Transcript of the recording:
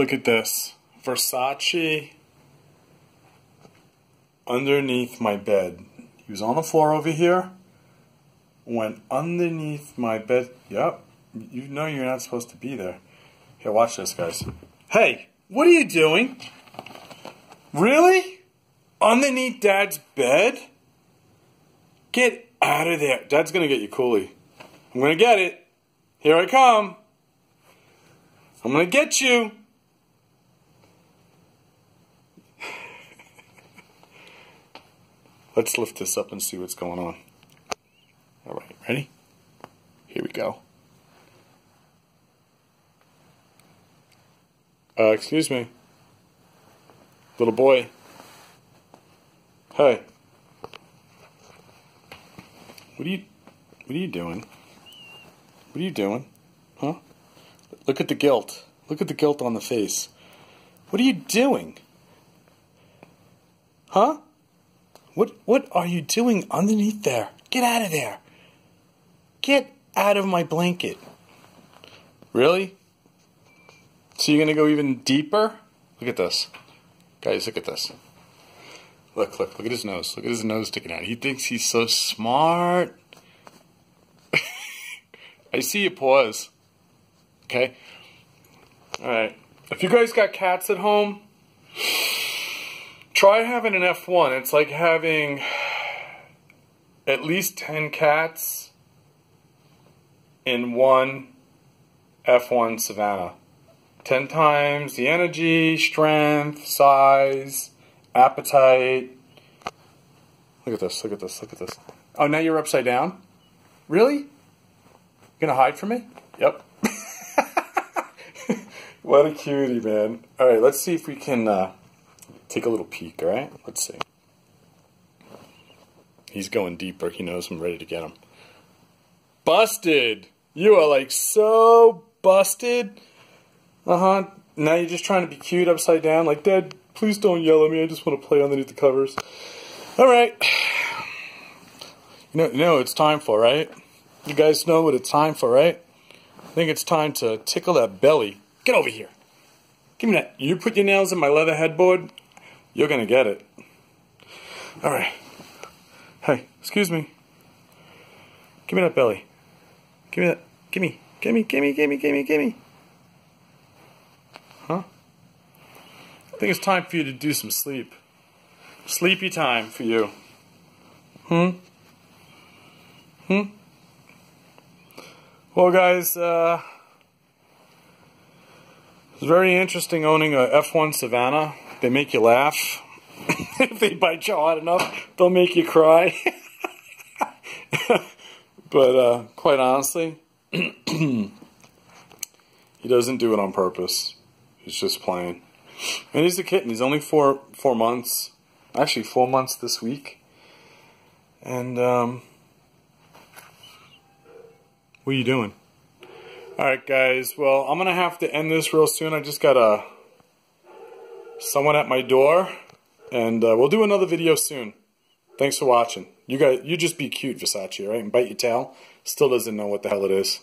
Look at this. Versace underneath my bed. He was on the floor over here. Went underneath my bed. Yep. You know you're not supposed to be there. Here, watch this, guys. Hey, what are you doing? Really? Underneath Dad's bed? Get out of there. Dad's gonna get you, Cooley. I'm gonna get it. Here I come. I'm gonna get you. Let's lift this up and see what's going on. All right, ready? Here we go. Uh, excuse me. Little boy. Hey. What are you what are you doing? What are you doing? Huh? Look at the guilt. Look at the guilt on the face. What are you doing? Huh? What what are you doing underneath there? Get out of there. Get out of my blanket. Really? So you're gonna go even deeper? Look at this. Guys, look at this. Look, look, look at his nose. Look at his nose sticking out. He thinks he's so smart. I see you paws. Okay? Alright. If you guys got cats at home, try having an F1. It's like having at least 10 cats in one F1 Savannah. 10 times the energy, strength, size, appetite. Look at this, look at this, look at this. Oh, now you're upside down? Really? You gonna hide from me? Yep. what a cutie, man. Alright, let's see if we can uh, take a little peek, alright? Let's see. He's going deeper. He knows I'm ready to get him. Busted! You are like so busted. Uh huh. Now you're just trying to be cute upside down. Like, Dad, please don't yell at me. I just want to play underneath the covers. All right. You know, you know it's time for, right? You guys know what it's time for, right? I think it's time to tickle that belly. Get over here. Give me that. You put your nails in my leather headboard, you're going to get it. All right. Hey, excuse me. Give me that belly. Give me that. Give me. Give me, give me, give me, give me, give me. Huh? I think it's time for you to do some sleep. Sleepy time for you. Hmm? Hmm? Well, guys, uh, it's very interesting owning a F1 Savannah. They make you laugh. if they bite you hard enough, they'll make you cry. but uh, quite honestly, he doesn't do it on purpose. He's just playing. And he's a kitten. He's only four four months. Actually, four months this week. And um, what are you doing? All right, guys. Well, I'm gonna have to end this real soon. I just got a someone at my door, and uh, we'll do another video soon. Thanks for watching. You guys, you just be cute, Versace, right? And bite your tail. Still doesn't know what the hell it is.